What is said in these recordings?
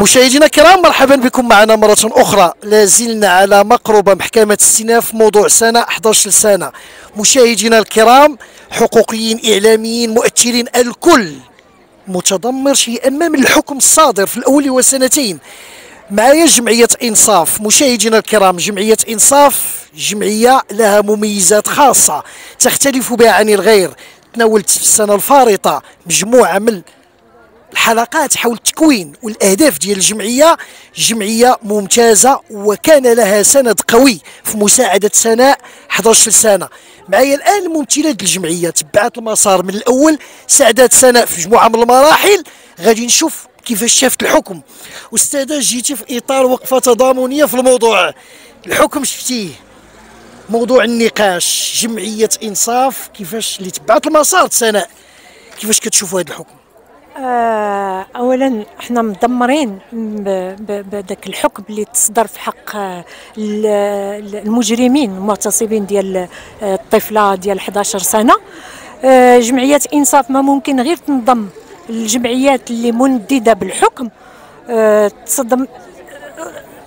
مشاهدينا الكرام مرحبا بكم معنا مرة أخرى. لا زلنا على مقربة محكمة استئناف موضوع سنة 11 سنة مشاهدينا الكرام حقوقيين إعلاميين مؤثرين الكل متضمر شيئا ما من الحكم الصادر في الأول والسنتين. معايا جمعية إنصاف. مشاهدينا الكرام جمعية إنصاف جمعية لها مميزات خاصة تختلف بها عن الغير. تناولت في السنة الفارطة مجموعة من الحلقات حول التكوين والأهداف ديال الجمعية جمعية ممتازة وكان لها سند قوي في مساعدة سناء 11 سنة. معايا الآن ممثلات الجمعية تبعت المسار من الأول ساعدت سناء في مجموعة من المراحل. غادي نشوف كيفاش شافت الحكم. أستاذة جيتي في إطار وقفة تضامنيه في الموضوع. الحكم شفتيه؟ موضوع النقاش جمعية إنصاف كيفاش اللي تبعت المسار سناء كيفاش كتشوفوا هذا الحكم؟ اولا إحنا مدمرين بذاك الحكم اللي تصدر في حق آه، ال- ال- المجرمين المغتصبين ديال آه، الطفلة ديال 11 سنة. آه، جمعيات إنصاف ما ممكن غير تنضم الجمعيات اللي منددة بالحكم. آه، تصدم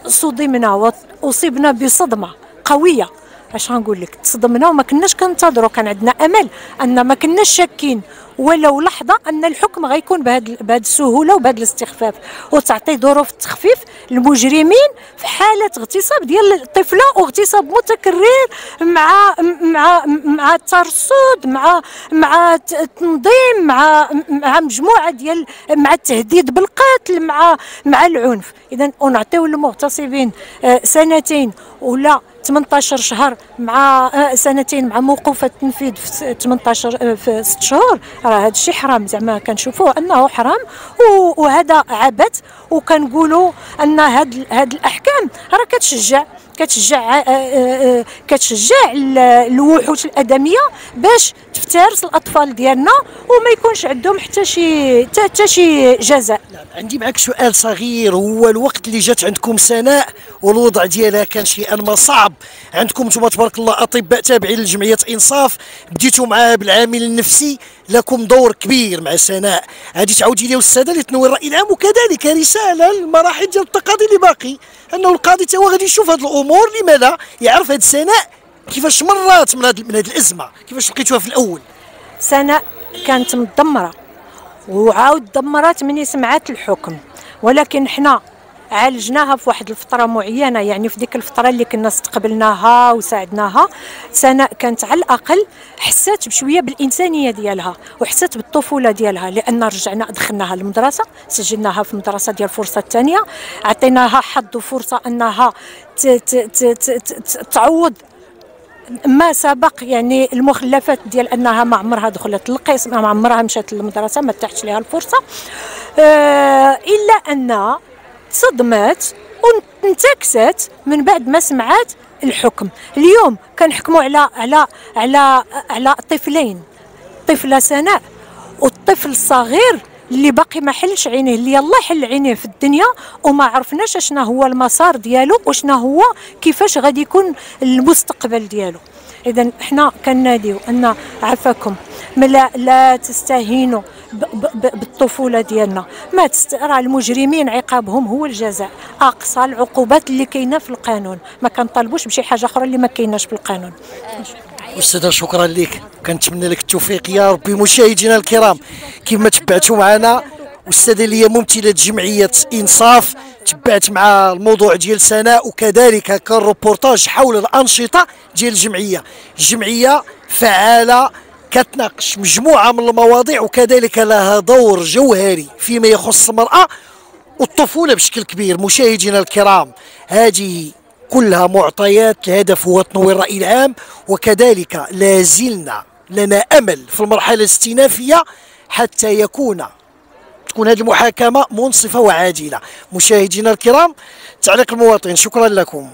صدمنا واصبنا بصدمة قوية. اش غنقول لك؟ تصدمنا وما كناش كنتظروا كان عندنا أمل أن ما كناش شاكين. ولو لحظة أن الحكم غيكون بهذه بهذه السهولة وبهذا الاستخفاف. وتعطي ظروف التخفيف للمجرمين في حالة اغتصاب ديال الطفلة واغتصاب متكرر مع مع مع الترصد مع مع التنظيم مع مع مجموعة ديال مع التهديد بالقتل مع مع العنف. اذا ونعطيو للمغتصبين آه، سنتين ولا 18 شهر مع آه، سنتين مع موقوف التنفيذ في س- 18 آه، في 6 شهور. راه هذا الشيء حرام زعما كنشوفوه أنه حرام. وهذا عبث وكنقولوا أن هاد هاد الأحكام راه كتشجع كتشجع آه، كتشجع ال- الوحوش الأدمية باش تفترس الأطفال ديالنا وما يكونش عندهم حتى شي حتى شي جزاء. عندي معك سؤال صغير. هو الوقت اللي جات عندكم سناء والوضع ديالها كان شيئا ما صعب. عندكم أنتم تبارك الله أطباء تابعين لجمعية إنصاف. بديتوا معاها بالعامل النفسي. لكم دور كبير مع سناء غادي تعاودي لي الاستاذه اللي تنوي الرأي العام وكذلك رسالة للمراحل ديال التقاضي اللي باقي. أنه القاضي تا هو غادي يشوف هذه الأمور. لما لا يعرف هذه سناء كيفاش مرات من هذه من هذه الأزمة. كيفاش لقيتوها في الأول؟ سنة كانت مدمرة. وعاود دمرات من سمعات الحكم. ولكن حنا عالجناها في واحد الفترة معينة يعني في ديك الفترة اللي كنا استقبلناها وساعدناها. سنة كانت على الأقل حسات بشوية بالإنسانية ديالها وحسات بالطفولة ديالها لأن رجعنا دخلناها للمدرسة سجلناها في المدرسة ديال الفرصة الثانية عطيناها حظ ت- ت- تعوض ما سبق يعني المخلفات ديال أنها ما عمرها دخلت القسم ما عمرها مشات للمدرسة ما تحتش لها الفرصة. آه إلا انها صدمت وانتكست من بعد ما سمعت الحكم. اليوم كنحكموا على على على على طفلين طفله سناء والطفل الصغير اللي باقي ما حلش عينيه اللي يلا حل عينيه في الدنيا وما عرفناش شنو هو المسار ديالو وشنو هو كيفاش غادي يكون المستقبل ديالو. اذا إحنا كناديو أن عفاكم ما لا, تستهينوا بالطفولة ديالنا. ما تست... راه المجرمين عقابهم هو الجزاء. أقصى العقوبات اللي كاينة في القانون. ما كنطالبوش بشي حاجة أخرى اللي ما كايناش في القانون. أستاذة شكرا لك. كنتمنى لك التوفيق. يا ربي مشاهدينا الكرام كما تبعتوا معنا أستاذة هي ممثلة جمعية إنصاف. تبعت مع الموضوع ديال سناء وكذلك كان روبورتاج حول الأنشطة ديال الجمعية. الجمعية فعالة كتناقش مجموعة من المواضيع وكذلك لها دور جوهري فيما يخص المرأة والطفولة بشكل كبير. مشاهدينا الكرام هذه كلها معطيات الهدف هو تنوير الرأي العام وكذلك لا زلنا لنا أمل في المرحلة الاستئنافية حتى يكون تكون هذه المحاكمة منصفة وعادلة مشاهدينا الكرام تعليق المواطن شكرا لكم.